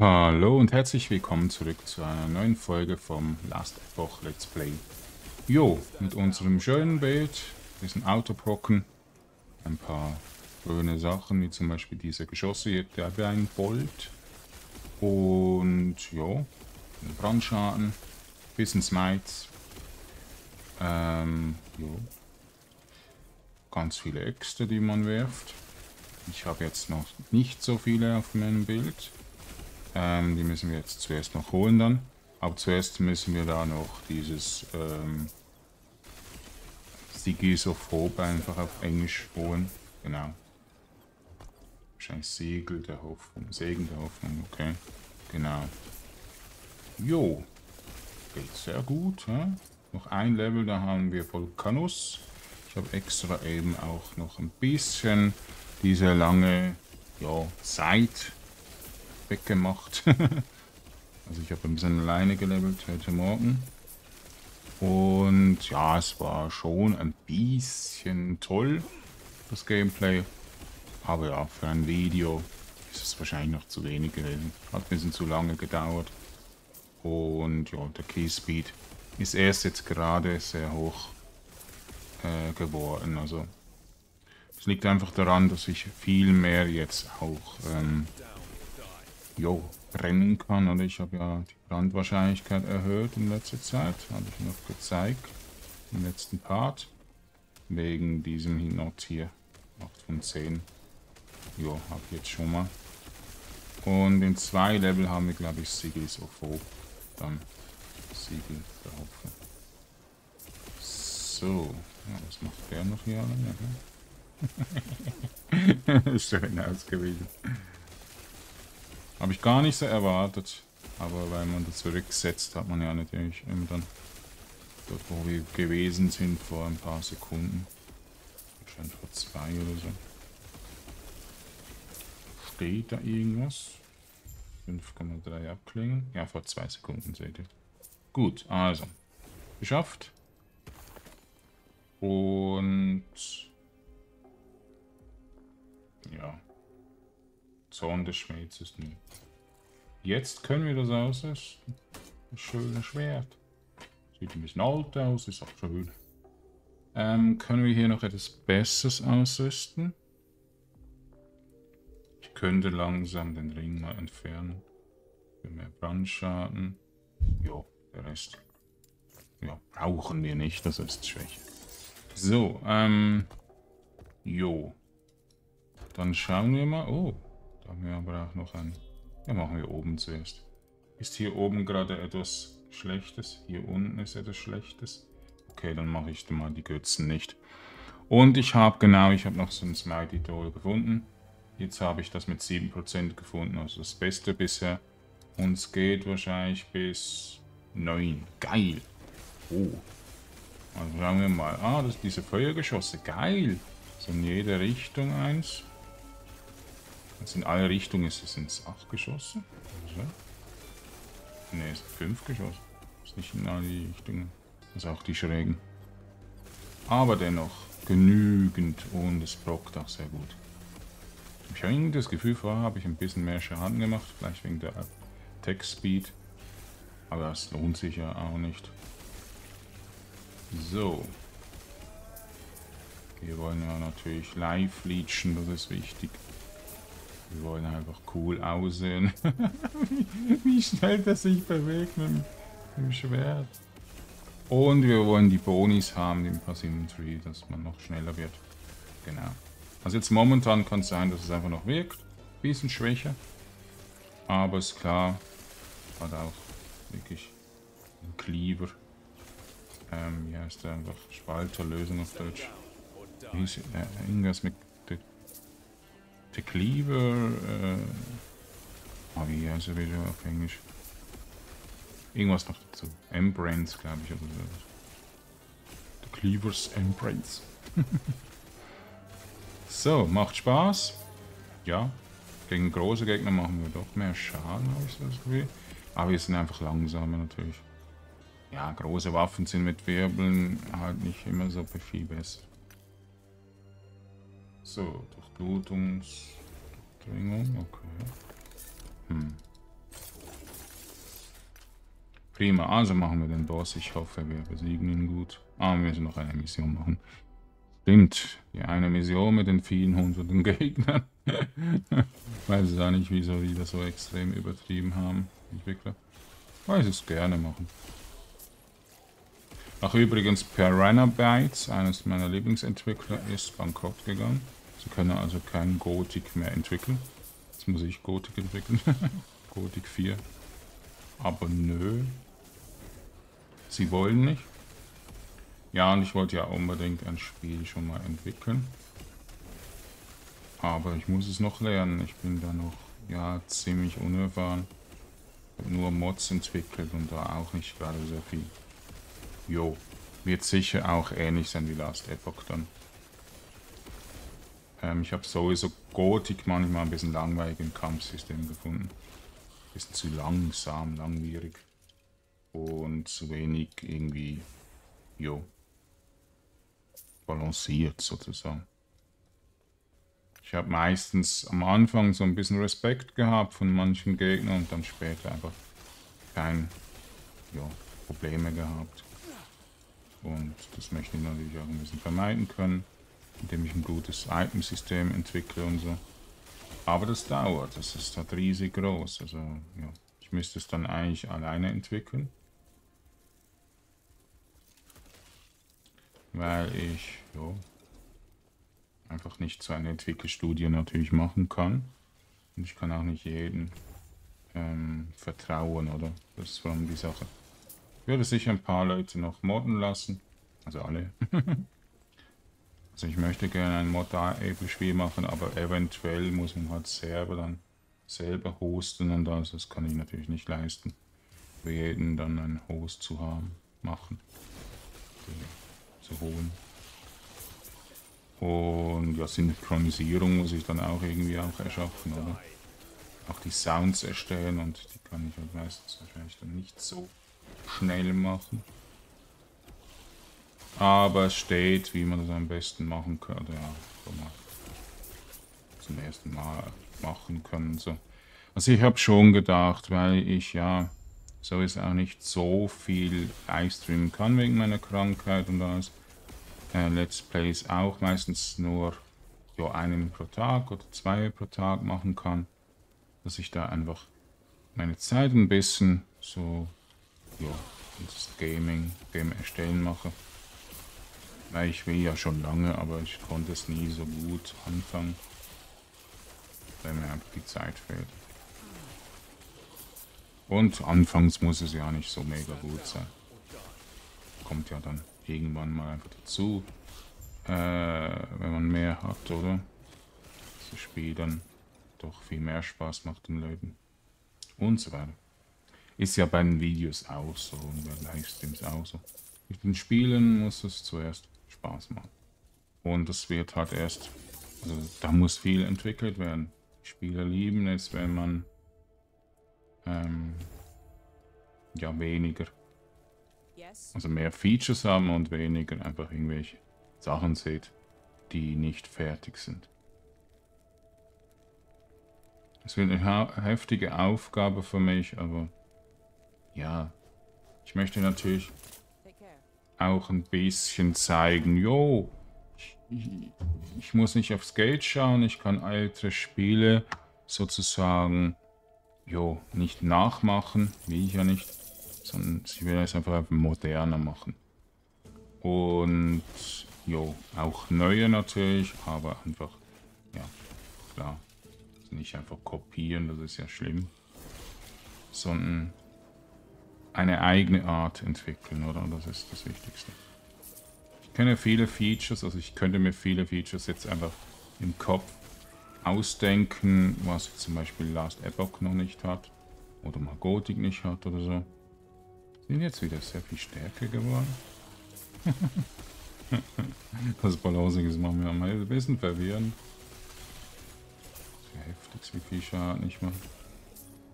Hallo und herzlich willkommen zurück zu einer neuen Folge vom Last Epoch Let's Play. Jo, mit unserem schönen Bild, diesen Autobrocken, ein paar schöne Sachen, wie zum Beispiel diese Geschosse hier, der wie ein Bolt. Und jo, Brandschaden, bisschen Smites. Ähm, jo. Ganz viele Äxte, die man wirft. Ich habe jetzt noch nicht so viele auf meinem Bild. Ähm, die müssen wir jetzt zuerst noch holen dann. Aber zuerst müssen wir da noch dieses ähm, Sigis of Hope einfach auf Englisch holen. Genau. Wahrscheinlich Segel der Hoffnung. Segen der Hoffnung, okay. Genau. Jo. Geht sehr gut. Ja? Noch ein Level, da haben wir Volcanus. Ich habe extra eben auch noch ein bisschen diese lange ja, Zeit weggemacht. also ich habe ein bisschen alleine gelevelt heute Morgen. Und ja, es war schon ein bisschen toll, das Gameplay. Aber ja, für ein Video ist es wahrscheinlich noch zu wenig gewesen. Hat ein bisschen zu lange gedauert. Und ja, der Keyspeed ist erst jetzt gerade sehr hoch äh, geworden. Also es liegt einfach daran, dass ich viel mehr jetzt auch ähm, jo, brennen kann. Oder ich habe ja die Brandwahrscheinlichkeit erhöht in letzter Zeit. Habe ich noch gezeigt im letzten Part. Wegen diesem Hinot hier. 8 von 10. Jo, habe jetzt schon mal. Und in zwei Level haben wir, glaube ich, Siegel Sofo. Dann Siegel Hopfen. So. Ja, was macht der noch hier? Schön ausgewiesen. Habe ich gar nicht so erwartet. Aber weil man das zurücksetzt, hat man ja natürlich immer dann dort, wo wir gewesen sind vor ein paar Sekunden. Wahrscheinlich vor zwei oder so. Steht da irgendwas? 5,3 abklingen. Ja, vor zwei Sekunden seht ihr. Gut, also. Geschafft. Und... Ja. Zorn des Schmieds ist nie. Jetzt können wir das ausrüsten. Das schöne Schwert. Sieht ein bisschen alt aus, ist auch schön. Ähm, können wir hier noch etwas Besseres ausrüsten? Ich könnte langsam den Ring mal entfernen. Für mehr Brandschaden. Jo, der Rest. Ja, brauchen wir nicht, das ist Schwäche. So, ähm. Jo. Dann schauen wir mal. Oh, da haben wir aber auch noch ein... Ja, machen wir oben zuerst. Ist hier oben gerade etwas Schlechtes? Hier unten ist etwas Schlechtes? Okay, dann mache ich mal die Götzen nicht. Und ich habe, genau, ich habe noch so ein Smighty Tool gefunden. Jetzt habe ich das mit 7% gefunden, also das Beste bisher. Und es geht wahrscheinlich bis 9. Geil. Oh. Also schauen wir mal. Ah, das diese Feuergeschosse. Geil. So in jede Richtung eins. Also in alle Richtungen ist es ins 8 Geschosse. Also. Ne, es sind 5 Geschosse. Ist nicht in alle Richtungen. Also auch die Schrägen. Aber dennoch genügend und es brockt auch sehr gut. Ich habe irgendwie das Gefühl, vorher habe ich ein bisschen mehr Schaden gemacht, vielleicht wegen der Tech Speed. Aber das lohnt sich ja auch nicht. So. Wir wollen ja natürlich live leechen, das ist wichtig. Wir wollen einfach cool aussehen. wie, schnell das sich bewegt mit dem Schwert. Und wir wollen die Bonis haben im Passive Tree, dass man noch schneller wird. Genau. Also jetzt momentan kann es sein, dass es einfach noch wirkt. Bisschen schwächer. Aber ist klar, hat auch wirklich ein Cleaver. Ähm, wie heißt der einfach? Spalterlösung auf Deutsch. Hieß, äh, irgendwas mit The Cleaver. Äh, oh, wie heißt er wieder auf Englisch? Irgendwas noch dazu. Embrains, glaube ich, oder so. The Cleavers Embrains. so, macht Spaß. Ja, gegen große Gegner machen wir doch mehr Schaden, habe ich so das Gefühl. Aber wir sind einfach langsamer natürlich. Ja, große Waffen sind mit Wirbeln halt nicht immer so viel besser. So, Durchblutungsdringung, okay. Hm. Prima, also machen wir den Boss. Ich hoffe, wir besiegen ihn gut. Ah, wir müssen noch eine Mission machen. Stimmt, die eine Mission mit den vielen hunderten Gegnern. Weiß es auch nicht, wieso die das so extrem übertrieben haben. Entwickler. Weiß es gerne machen. Ach übrigens, Piranha Bytes, eines meiner Lieblingsentwickler, ist bankrott gegangen. Sie können also kein Gothic mehr entwickeln. Jetzt muss ich Gothic entwickeln. Gothic 4. Aber nö. Sie wollen nicht. Ja, und ich wollte ja unbedingt ein Spiel schon mal entwickeln. Aber ich muss es noch lernen. Ich bin da noch, ja, ziemlich unerfahren. Ich habe nur Mods entwickelt und da auch nicht gerade sehr viel. Jo, wird sicher auch ähnlich sein wie Last Epoch dann. Ähm, ich habe sowieso Gothic manchmal ein bisschen langweilig im Kampfsystem gefunden. Bisschen zu langsam, langwierig. Und zu wenig irgendwie, jo, balanciert sozusagen. Ich habe meistens am Anfang so ein bisschen Respekt gehabt von manchen Gegnern und dann später einfach kein ja, Probleme gehabt. Und das möchte ich natürlich auch ein bisschen vermeiden können, indem ich ein gutes Itemsystem entwickle und so. Aber das dauert, das ist halt riesig groß. Also ja, ich müsste es dann eigentlich alleine entwickeln. Weil ich ja, einfach nicht so eine Entwickelstudie natürlich machen kann. Und ich kann auch nicht jeden ähm, vertrauen, oder? Das ist vor allem die Sache. Ich würde sicher ein paar Leute noch modden lassen. Also alle. also ich möchte gerne ein Mod-Able-Spiel machen, aber eventuell muss man halt selber dann selber hosten und das, das kann ich natürlich nicht leisten. Für jeden dann einen Host zu haben, machen, zu holen. Und ja, Synchronisierung muss ich dann auch irgendwie auch erschaffen, oder? Auch die Sounds erstellen und die kann ich halt meistens wahrscheinlich dann nicht so schnell machen. Aber es steht, wie man das am besten machen kann. Oder ja, zum ersten Mal machen können. So. Also ich habe schon gedacht, weil ich ja sowieso auch nicht so viel livestreamen kann wegen meiner Krankheit und alles äh, Let's Plays auch meistens nur ja, einen pro Tag oder zwei pro Tag machen kann. Dass ich da einfach meine Zeit ein bisschen so, ja, das Gaming, Game erstellen mache. Weil ich will ja schon lange, aber ich konnte es nie so gut anfangen. Weil mir einfach die Zeit fehlt. Und anfangs muss es ja nicht so mega gut sein. Kommt ja dann irgendwann mal einfach dazu, äh, wenn man mehr hat, oder? Das Spiel dann doch viel mehr Spaß macht im Leben. Und so weiter. Ist ja bei den Videos auch so und bei Livestreams auch so. Mit den Spielen muss es zuerst Spaß machen. Und es wird halt erst, also da muss viel entwickelt werden. Die Spieler lieben es, wenn man ähm, ja weniger also mehr Features haben und weniger einfach irgendwelche Sachen sieht, die nicht fertig sind. Es wird eine heftige Aufgabe für mich, aber ja, ich möchte natürlich auch ein bisschen zeigen, jo, ich, ich, ich muss nicht aufs Geld schauen, ich kann ältere Spiele sozusagen, jo, nicht nachmachen, will ich ja nicht sondern sie will es einfach moderner machen. Und jo, auch neue natürlich, aber einfach, ja, klar, nicht einfach kopieren, das ist ja schlimm, sondern eine eigene Art entwickeln, oder? Das ist das Wichtigste. Ich kenne viele Features, also ich könnte mir viele Features jetzt einfach im Kopf ausdenken, was zum Beispiel Last Epoch noch nicht hat oder Magotic nicht hat oder so. Sind jetzt wieder sehr viel stärker geworden. das Balancing macht mir ein bisschen verwirrend. Heftig, wie viel Schaden ich mache.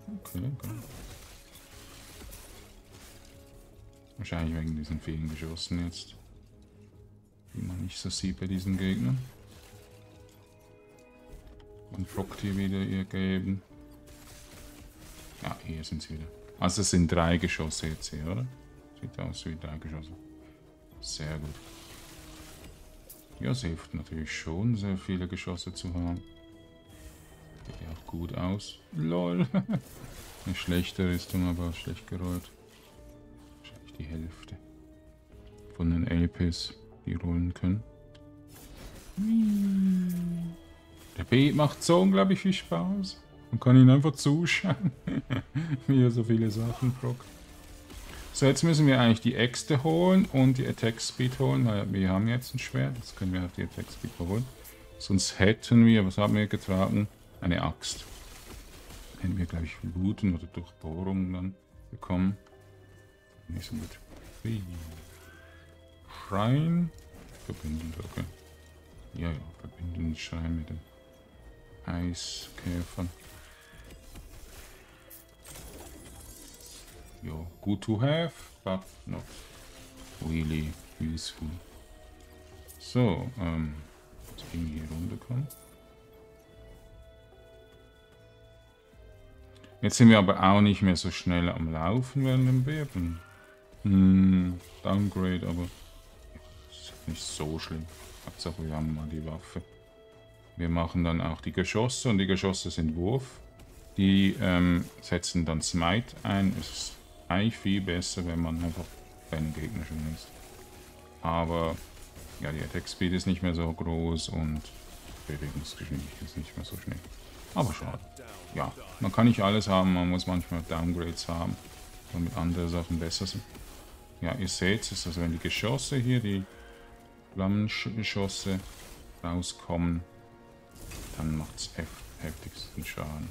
Okay, okay. Wahrscheinlich wegen diesen vielen Geschossen jetzt. Die man nicht so sieht bei diesen Gegnern. Und Frog hier wieder ihr geben. Ja, hier sind sie wieder. Also es sind drei Geschosse jetzt hier, oder? Sieht aus wie drei Geschosse. Sehr gut. Ja, es hilft natürlich schon, sehr viele Geschosse zu haben. Sieht ja auch gut aus. LOL. Eine schlechte Rüstung, aber schlecht gerollt. Die Hälfte von den LPs, die rollen können. Der Beat macht so unglaublich viel Spaß. Man kann ihn einfach zuschauen, wie er so viele Sachen prockt. So, jetzt müssen wir eigentlich die Äxte holen und die Attack Speed holen, wir haben jetzt ein Schwert. Das können wir auf die Attack Speed holen. Sonst hätten wir, was haben wir getragen? Eine Axt. Hätten wir, glaube ich, Looten oder Durchbohrungen dann bekommen. Nicht so gut. Schrein. Verbindend, okay. Ja, ja, verbindenden Schrein mit den Eiskäfern. Ja, good to have, but not really useful. So, ähm, jetzt irgendwie hier runterkommen. Jetzt sind wir aber auch nicht mehr so schnell am Laufen während dem Beben. Hm, Downgrade, aber ist nicht so schlimm. Hauptsache wir haben mal die Waffe. Wir machen dann auch die Geschosse und die Geschosse sind Wurf. Die ähm, setzen dann Smite ein. Es ist eigentlich viel besser, wenn man einfach bei einem Gegner schon ist. Aber ja, die Attack Speed ist nicht mehr so groß und Bewegungsgeschwindigkeit ist nicht mehr so schnell. Aber schade. Ja, man kann nicht alles haben, man muss manchmal Downgrades haben, damit andere Sachen besser sind. Ja, ihr seht es, also wenn die Geschosse hier, die Flammengeschosse rauskommen, dann macht es heft heftigsten Schaden.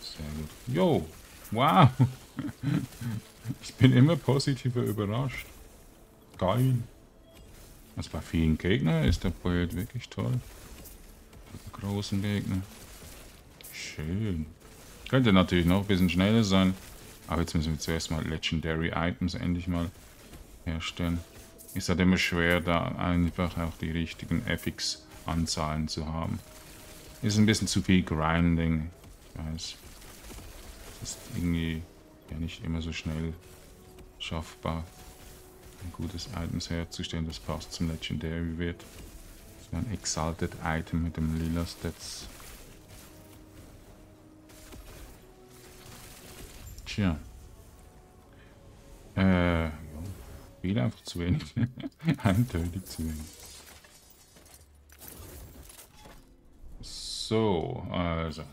Sehr gut. Jo, wow. ich bin immer positiver überrascht. Geil. Also bei vielen Gegnern ist der Projekt wirklich toll. Die großen Gegner. Schön. Könnte natürlich noch ein bisschen schneller sein. Aber jetzt müssen wir zuerst mal Legendary Items endlich mal herstellen. Ist halt immer schwer, da einfach auch die richtigen FX-Anzahlen zu haben. Ist ein bisschen zu viel Grinding. Ich weiß. Ist irgendwie ja nicht immer so schnell schaffbar, ein gutes Items herzustellen, das passt zum Legendary wird. Ein Exalted Item mit dem lila Stats. Tja. Äh, ja. Wieder einfach zu wenig. Eindeutig zu wenig. So, also.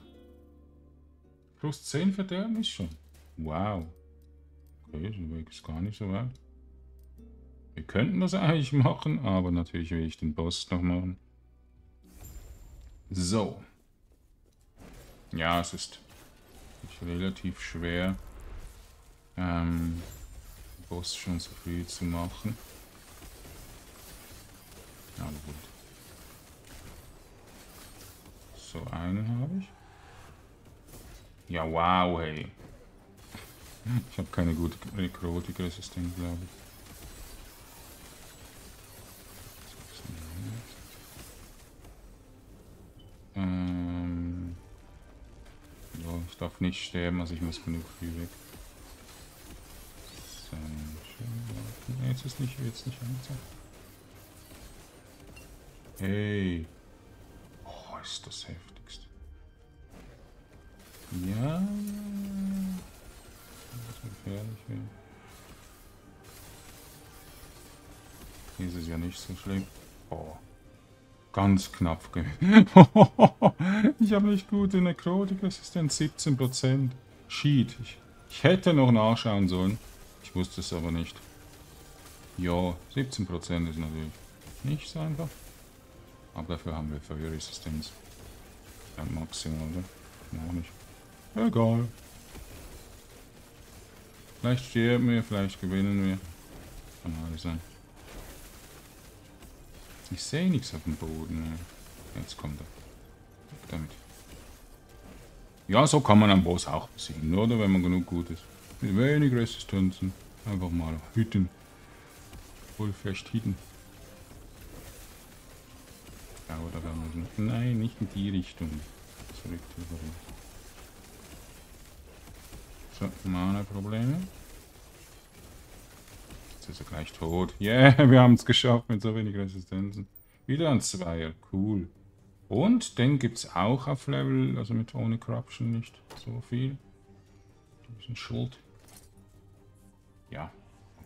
Plus 10 Verderben ist schon. Wow. Okay, so weg ist gar nicht so weit. Wir könnten das eigentlich machen, aber natürlich will ich den Boss noch machen. So. Ja, es ist relativ schwer, ähm, Boss schon so früh zu machen. Ja, gut. So, einen habe ich. Ja, wow, hey. Ich habe keine gute Nekrotik-Resistenz, glaube ich. Ähm ja, ich darf nicht sterben, also ich muss genug früh weg. Jetzt ist nicht, jetzt nicht angezeigt. Hey. Oh, ist das heftigst. Ja. Das ist gefährlich. Hier ist es ja nicht so schlimm. Oh. Ganz knapp gewesen. ich habe nicht gute Nekrotik-Resistenz, 17%. Sheet. Ich, ich, hätte noch nachschauen sollen. Ich wusste es aber nicht. Ja, 17% ist natürlich nicht so einfach. Aber dafür haben wir Feuerresistenz. Ein Maximum, oder? Noch nicht. Egal. Vielleicht sterben wir, vielleicht gewinnen wir. Kann alles sein. Ich sehe nichts auf dem Boden. Jetzt kommt er. Damit. Ja, so kann man einen Boss auch besiegen, oder? Wenn man genug gut ist. Mit wenig Resistenzen. Einfach mal hüten. Voll fest hüten. Ja, oder wenn man... Nein, nicht in die Richtung. Zurück. So, Mana-Probleme. Jetzt ist er gleich tot. Yeah, wir haben es geschafft mit so wenig Resistenzen. Wieder ein Zweier, cool. Und den gibt es auch auf Level, also mit ohne Corruption nicht so viel. Diesen Schuld. Ja,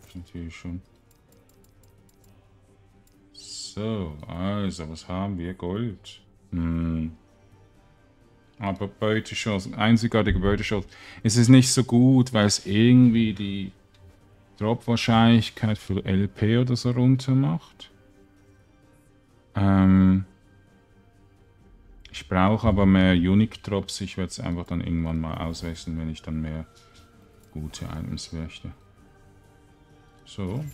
das ist natürlich schon. So, also, was haben wir? Gold. Hm. Aber Beuteschutz, einzigartige Beuteschutz. Es ist nicht so gut, weil es irgendwie die Drop-Wahrscheinlichkeit für LP oder so runter macht. Ähm ich brauche aber mehr Unique-Drops. Ich werde es einfach dann irgendwann mal auswechseln, wenn ich dann mehr gute Items möchte. So.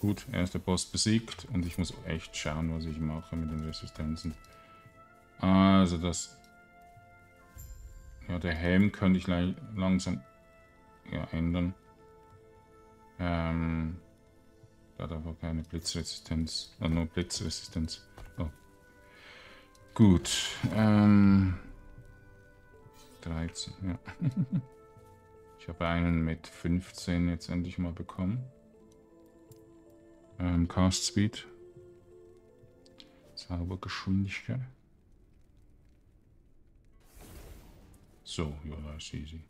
Gut, erster Boss besiegt und ich muss echt schauen, was ich mache mit den Resistenzen. Also das... Ja, der Helm könnte ich langsam ja, ändern. Ähm, da hat aber keine Blitzresistenz. Äh, nur Blitzresistenz. Oh. Gut. Ähm, 13, ja. ich habe einen mit 15 jetzt endlich mal bekommen. Ähm, Cast Speed. Zaubergeschwindigkeit. So, ja, das ist easy.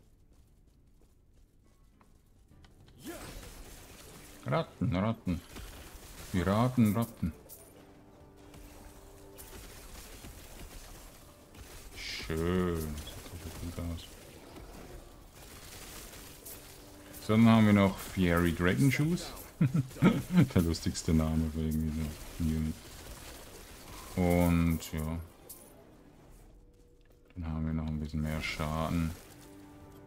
Ratten, Ratten. Piraten, Ratten. Schön. Sieht gut aus. So, dann haben wir noch Fiery Dragon Shoes. Der lustigste Name für irgendwie so Unit. Und ja. Dann haben wir noch ein bisschen mehr Schaden.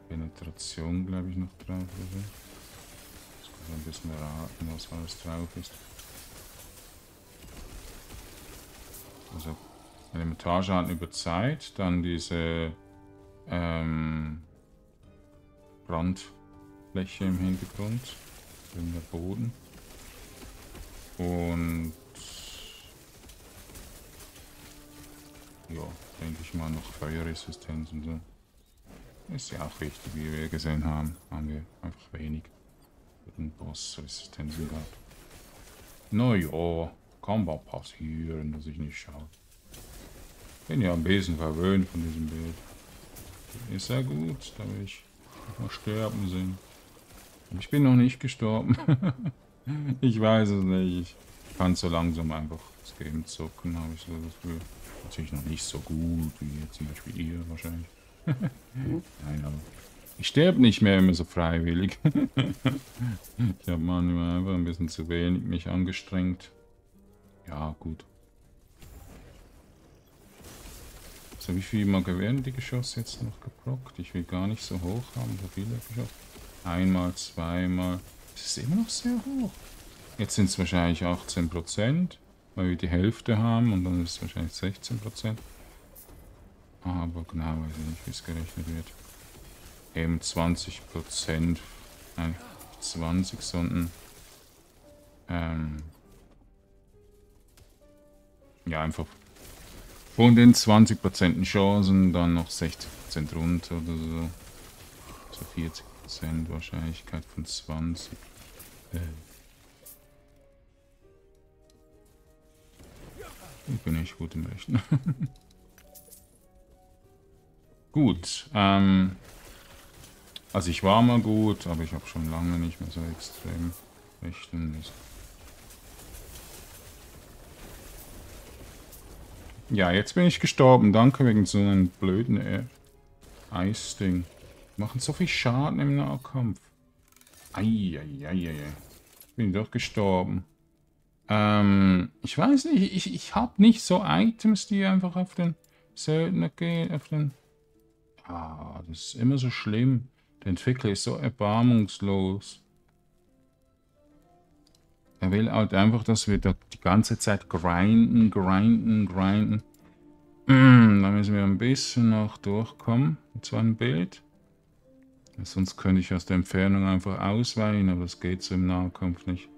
Penetration, glaube ich, noch drauf. Oder? Jetzt kann man ein bisschen raten, was alles drauf ist. Also Elementarschaden über Zeit, dann diese ähm, Brandfläche im Hintergrund in der Boden. Und ja, denke ich mal noch Feuerresistenz und so. Ist ja auch wichtig, wie wir gesehen haben, haben wir einfach wenig für den Boss-Resistenzen gehabt. Naja, kann mal passieren, dass ich nicht schaue. Bin ja ein bisschen verwöhnt von diesem Bild. Ist ja gut, da will ich mal sterben sehen. Ich bin noch nicht gestorben. ich weiß es nicht. Ich kann so langsam einfach das Game zocken, habe ich so das Gefühl. Natürlich noch nicht so gut wie jetzt zum Beispiel ihr wahrscheinlich. Nein, aber ich sterbe nicht mehr immer so freiwillig. ich habe manchmal einfach ein bisschen zu wenig mich angestrengt. Ja, gut. So, wie viel mal werden die Geschosse jetzt noch geblockt? Ich will gar nicht so hoch haben, so viele Geschosse. Einmal, zweimal. Das ist immer noch sehr hoch. Jetzt sind es wahrscheinlich 18%, weil wir die Hälfte haben und dann ist es wahrscheinlich 16%. Aber genau weiß ich nicht, wie es gerechnet wird. Eben 20%, nein, 20, sondern ähm, ja, einfach von den 20% Chancen dann noch 60% runter oder so. So 40 Prozent Wahrscheinlichkeit von 20. Äh. Ich bin echt gut im Rechnen. gut. Ähm, also ich war mal gut, aber ich habe schon lange nicht mehr so extrem rechnen müssen. Ja, jetzt bin ich gestorben. Danke wegen so einem blöden Eisding. Machen so viel Schaden im Nahkampf. Eieieiei. Bin doch gestorben. Ähm, ich weiß nicht, ich, ich habe nicht so Items, die einfach auf den Söldner gehen, auf den... Ah, das ist immer so schlimm. Der Entwickler ist so erbarmungslos. Er will halt einfach, dass wir da die ganze Zeit grinden, grinden, grinden. Mm, da müssen wir ein bisschen noch durchkommen mit so einem Bild. Sonst könnte ich aus der Entfernung einfach ausweichen, aber das geht so im Nahkampf nicht.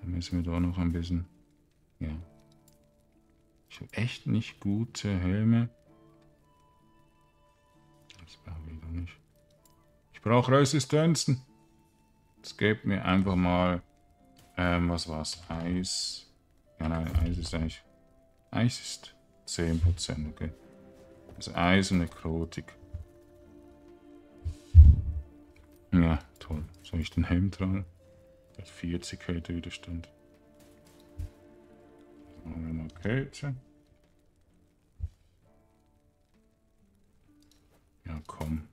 Da müssen wir da noch ein bisschen... Ja. Ich habe echt nicht gute Helme. Das brauche ich doch nicht. Ich brauche Resistenzen. Jetzt gebt mir einfach mal, ähm, was war's? Eis. Ja, nein, Eis ist eigentlich, Eis ist 10%, okay. Also Eis und Nekrotik. Ja, toll. Soll ich den Helm tragen? Der hat 40 Kälte Widerstand. Machen wir mal Kälte. Ja, komm.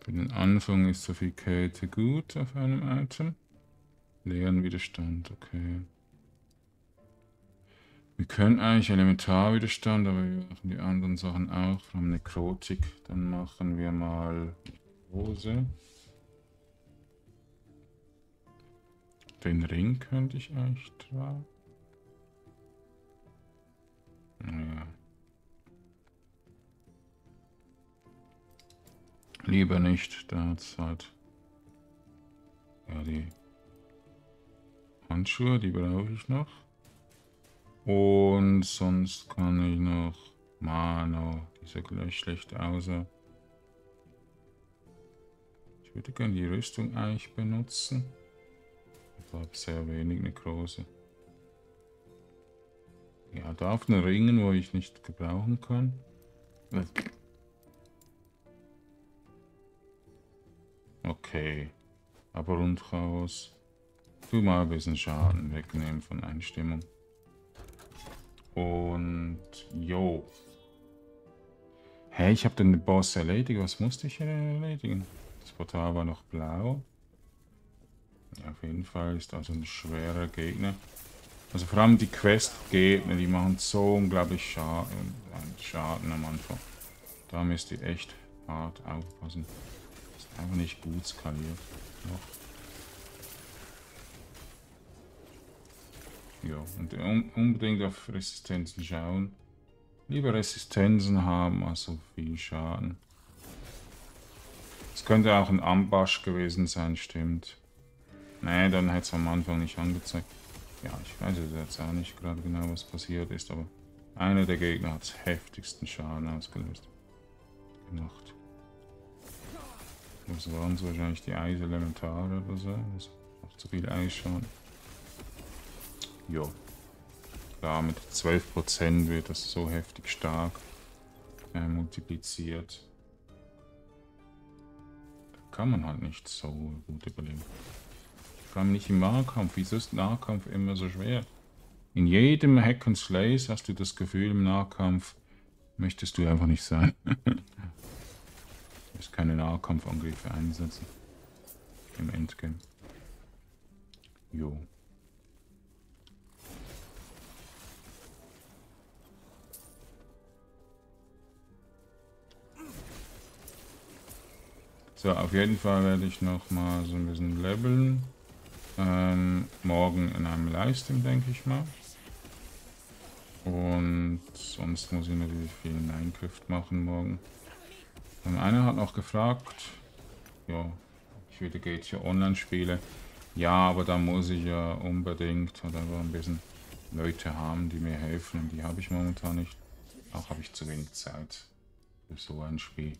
Für den Anfang ist so viel Kälte gut auf einem Item. Leeren Widerstand, okay. Wir können eigentlich Elementarwiderstand, aber wir machen die anderen Sachen auch. Wir haben Nekrotik. Dann machen wir mal Hose. Den Ring könnte ich eigentlich tragen. Naja. Lieber nicht, da hat es halt... Ja, die Handschuhe, die brauche ich noch. Und sonst kann ich noch Mano, diese gleich schlecht außer. Ich würde gerne die Rüstung eigentlich benutzen. Ich habe sehr wenig eine große. Ja, da auf den Ringen, wo ich nicht gebrauchen kann. Okay. Aber Rundchaos. Tu mal ein bisschen Schaden wegnehmen von Einstimmung. Und jo. Hey, ich habe den Boss erledigt. Was musste ich erledigen? Das Portal war noch blau. Auf jeden Fall ist also ein schwerer Gegner. Also vor allem die Quest-Gegner, die machen so unglaublich Schaden, Schaden am Anfang. Da müsst ihr echt hart aufpassen. Ist einfach nicht gut skaliert. Noch. Ja, und unbedingt auf Resistenzen schauen. Lieber Resistenzen haben als so viel Schaden. Es könnte auch ein Ambash gewesen sein, stimmt. Nee, dann hätte es am Anfang nicht angezeigt. Ja, ich weiß jetzt auch nicht gerade genau, was passiert ist, aber einer der Gegner hat heftigsten Schaden ausgelöst. Gemacht. Das waren so wahrscheinlich die Eiselementare oder so. Das macht zu viel Eisschaden. Jo. Klar, mit 12% wird das so heftig stark äh, multipliziert. Kann man halt nicht so gut überleben. Vor allem nicht im Nahkampf. Wieso ist Nahkampf immer so schwer? In jedem Hack and Slays hast du das Gefühl, im Nahkampf möchtest du einfach nicht sein. musst keine Nahkampfangriffe einsetzen. Im Endgame. Jo. So, auf jeden Fall werde ich noch mal so ein bisschen leveln. Ähm, morgen in einem Livestream, denke ich mal. Und sonst muss ich natürlich viel Minecraft machen morgen. Und einer hat noch gefragt, ja, ich würde GTA Online spielen. Ja, aber da muss ich ja unbedingt oder ein bisschen Leute haben, die mir helfen. Und die habe ich momentan nicht. Auch habe ich zu wenig Zeit für so ein Spiel.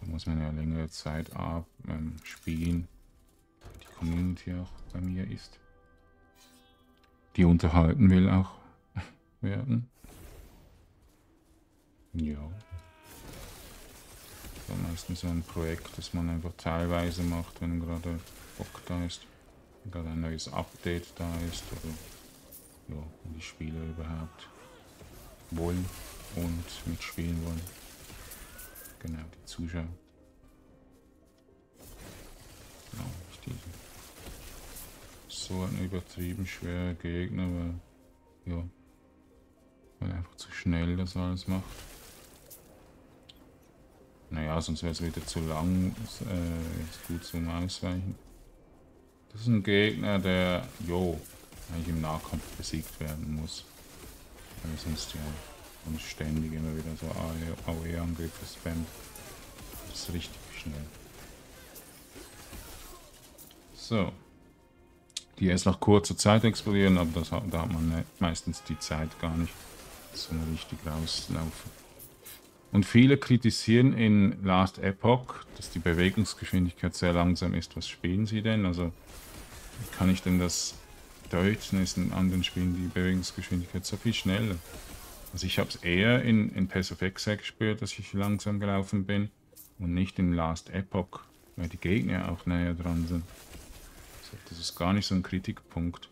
Da muss man ja längere Zeit ab, ähm, spielen. Die Community auch bei mir ist. Die unterhalten will auch werden. Ja. Das ist meistens so ein Projekt, das man einfach teilweise macht, wenn gerade Bock da ist. Wenn gerade ein neues Update da ist oder ja, die Spieler überhaupt wollen und mitspielen wollen. Genau, die Zuschauer. Genau, nicht diese. So ein übertrieben schwerer Gegner, weil, ja, weil er einfach zu schnell das alles macht. Naja, sonst wäre es wieder zu lang, äh, ist gut zum Ausweichen. Das ist ein Gegner, der, jo, eigentlich im Nahkampf besiegt werden muss. Weil sonst ja und ständig immer wieder so AOE-Angriffe spammt. Das ist richtig schnell. So. Die erst nach kurzer Zeit explodieren, aber das, da hat man meistens die Zeit gar nicht. So richtig rauslaufen. Und viele kritisieren in Last Epoch, dass die Bewegungsgeschwindigkeit sehr langsam ist. Was spielen sie denn? Also wie kann ich denn das deuten? Ist in anderen Spielen die Bewegungsgeschwindigkeit so viel schneller? Also ich habe es eher in, in Pass of Exile gespürt, dass ich langsam gelaufen bin und nicht in Last Epoch, weil die Gegner auch näher dran sind. Das ist gar nicht so ein Kritikpunkt.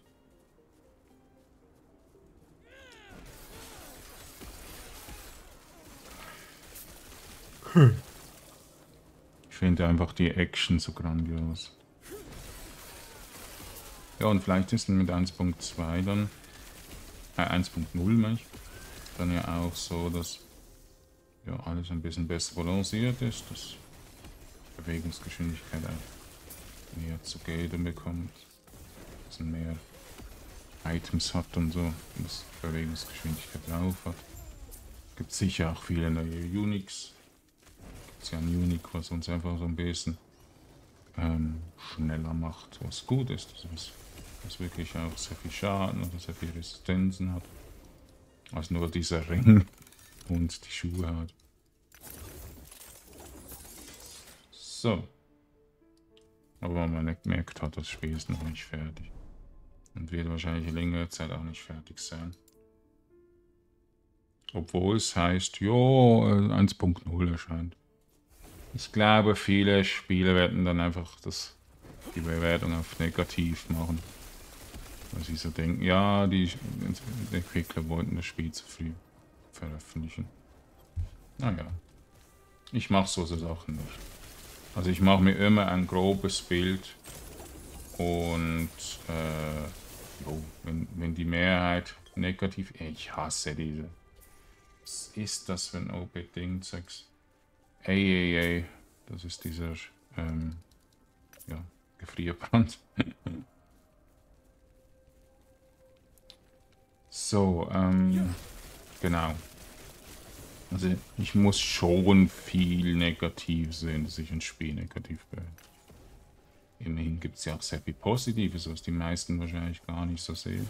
Ich finde einfach die Action so grandios. Ja, und vielleicht ist dann mit 1.2 dann, äh, 1.0 meine ich, dann ja auch so, dass ja alles ein bisschen besser balanciert ist, dass Bewegungsgeschwindigkeit auch mehr zu gelten bekommt, dass man mehr Items hat und so, dass Bewegungsgeschwindigkeit drauf hat. Gibt sicher auch viele neue Unix ist ja ein Unique, was uns einfach so ein bisschen ähm, schneller macht, was gut ist. Also was, was wirklich auch sehr viel Schaden oder sehr viel Resistenzen hat. Als nur dieser Ring und die Schuhe hat. So. Aber man merkt hat, das Spiel ist noch nicht fertig. Und wird wahrscheinlich längere Zeit auch nicht fertig sein. Obwohl es heißt, ja, 1.0 erscheint. Ich glaube, viele Spieler werden dann einfach das, die Bewertung auf negativ machen. Weil sie so denken, ja, die Entwickler wollten das Spiel zu früh veröffentlichen. Naja, ich mache so Sachen nicht. Also ich mache mir immer ein grobes Bild und äh, jo, wenn, wenn die Mehrheit negativ... Ich hasse diese. Was ist das für ein OP-Ding, 6? AAA, das ist dieser ähm, ja, Gefrierbrand. so, ähm, genau. Also ich muss schon viel negativ sehen, dass ich ein Spiel negativ bin. Immerhin gibt es ja auch sehr viel Positives, was die meisten wahrscheinlich gar nicht so sehen.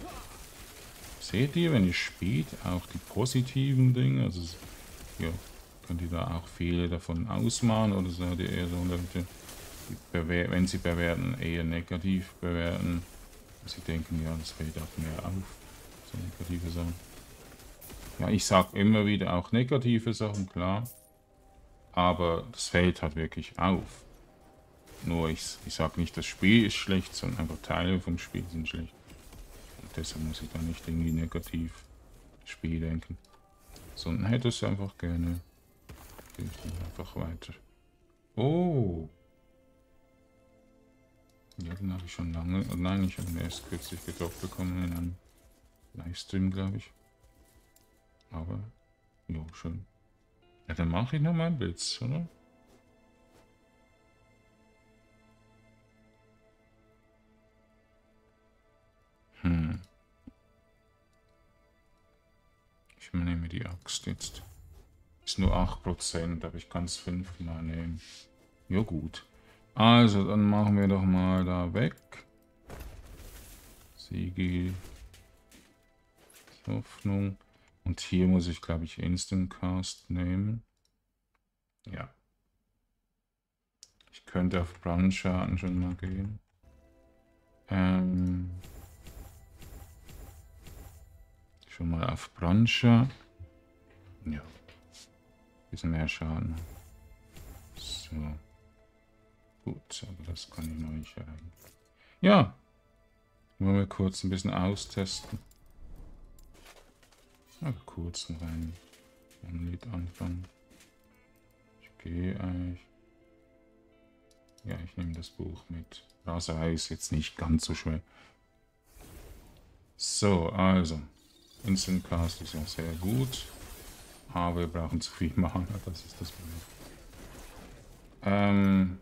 Seht ihr, wenn ihr spielt, auch die positiven Dinge? Also, ja, Könnt ihr da auch viele davon ausmachen oder seid ihr eher so Leute, wenn sie bewerten, eher negativ bewerten? Sie denken, ja, das fällt auch mehr auf, negative Sachen. Ja, ich sag immer wieder auch negative Sachen, klar. Aber das fällt halt wirklich auf. Nur ich, ich sag nicht, das Spiel ist schlecht, sondern einfach Teile vom Spiel sind schlecht. Und deshalb muss ich da nicht irgendwie negativ Spiel denken. Sondern hätte es einfach gerne gehe ich dann einfach weiter. Oh! Ja, den habe ich schon lange. Nein, ich habe ihn erst kürzlich gedroppt bekommen in einem Livestream, glaube ich. Aber, jo, schön. Ja, dann mache ich noch mal ein Blitz, oder? Hm. Ich nehme die Axt jetzt. Ist nur 8%, aber ich kann es fünfmal nehmen. Ja gut. Also, dann machen wir doch mal da weg. Siegel. Hoffnung. Und hier muss ich, glaube ich, Instant Cast nehmen. Ja. Ich könnte auf Brandschaden schon mal gehen. Ähm. Schon mal auf Brandschaden. Ja bisschen mehr Schaden. So. Gut, aber das kann ich noch nicht erreichen. Ja. Wollen wir kurz ein bisschen austesten. Aber kurz noch ein Lied anfangen. Ich gehe eigentlich. Ja, ich nehme das Buch mit. Raserei ist jetzt nicht ganz so schwer. So, also. Instant Cast ist ja sehr gut. Aber wir brauchen zu viel Mana, das ist das Problem. Ähm,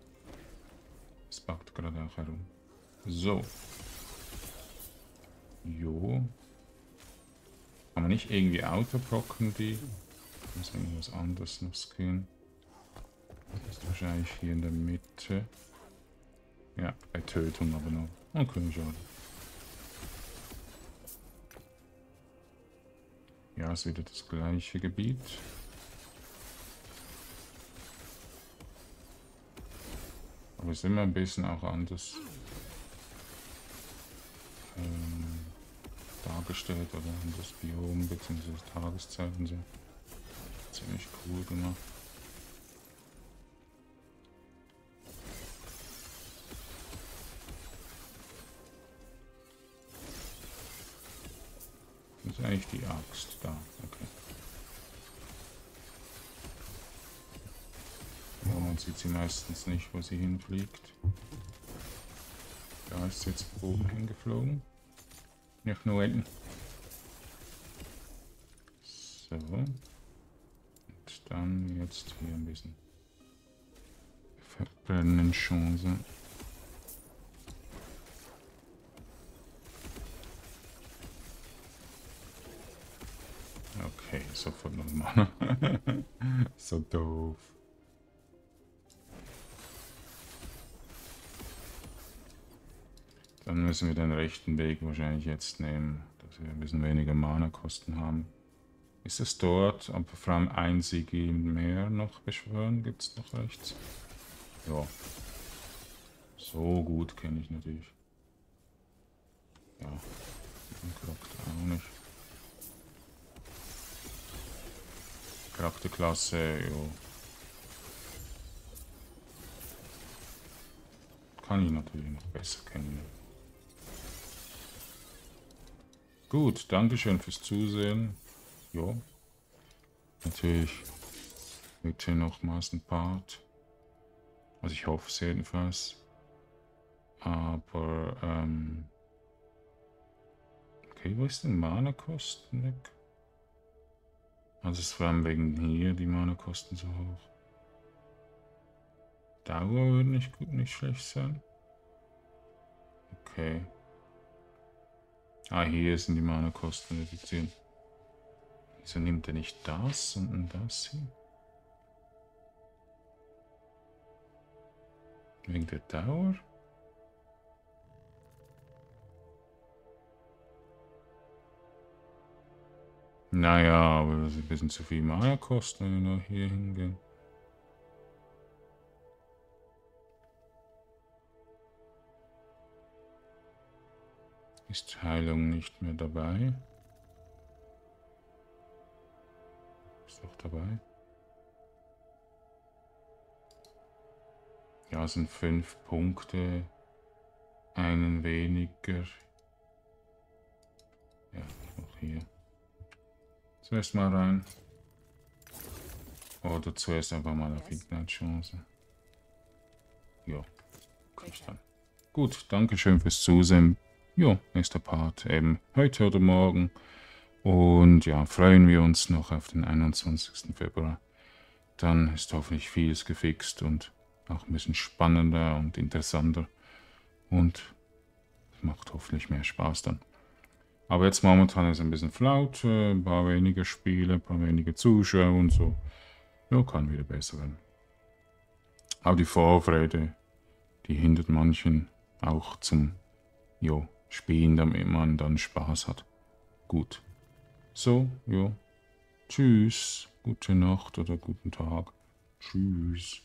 es backt gerade auch herum. So. Jo. Kann man nicht irgendwie autoblocken die? Muss irgendwas anderes noch skillen. Das ist wahrscheinlich hier in der Mitte. Ja, bei Tötung aber noch. Okay, schade. Ja, ist wieder das gleiche Gebiet. Aber es ist immer ein bisschen auch anders. Ähm dargestellt oder das Biom bzw. Tageszeiten so. Ziemlich cool gemacht. Das ist eigentlich die Axt da. Okay. Ja, man sieht sie meistens nicht, wo sie hinfliegt. Da ist jetzt oben hingeflogen. Nicht nur hinten. So. Und dann jetzt hier ein bisschen verbrennen Chance. Okay, sofort nochmal. so doof. Dann müssen wir den rechten Weg wahrscheinlich jetzt nehmen, dass wir ein bisschen weniger Mana-Kosten haben. Ist es dort, aber vor allem ein Sigi mehr noch beschwören? Gibt es noch rechts? Ja. So gut kenne ich natürlich. Ja. Klockt auch nicht. Charakterklasse, jo. Kann ich natürlich noch besser kennen. Gut, Dankeschön fürs Zusehen. Jo. Natürlich hier nochmals ein Part. Also ich hoffe es jedenfalls. Aber, ähm... Okay, wo ist denn Mana-Kosten weg? Also es waren wegen hier die Mana-Kosten so hoch. Dauer würde nicht, gut, nicht schlecht sein. Okay. Ah, hier sind die Mana-Kosten reduziert. Wieso nimmt er nicht das, und das hier? Wegen der Dauer? Naja, aber das ist ein bisschen zu viel Mana-Kosten, wenn wir noch hier hingehen. Ist Heilung nicht mehr dabei? Ist doch dabei. Ja, sind fünf Punkte. Einen weniger. Ja, noch hier. Zuerst mal rein. Oder zuerst einfach mal auf Ignite-Chance. Ja, krieg ich dann. Gut, danke schön fürs Zusehen ja, nächster Part eben heute oder morgen. Und ja, freuen wir uns noch auf den 21. Februar. Dann ist hoffentlich vieles gefixt und auch ein bisschen spannender und interessanter. Und macht hoffentlich mehr Spaß dann. Aber jetzt momentan ist ein bisschen flaut, äh, ein paar weniger Spiele, ein paar weniger Zuschauer und so. Ja, kann wieder besser werden. Aber die Vorfreude, die hindert manchen auch zum, jo, spielen, damit man dann Spaß hat. Gut. So, ja. Tschüss. Gute Nacht oder guten Tag. Tschüss.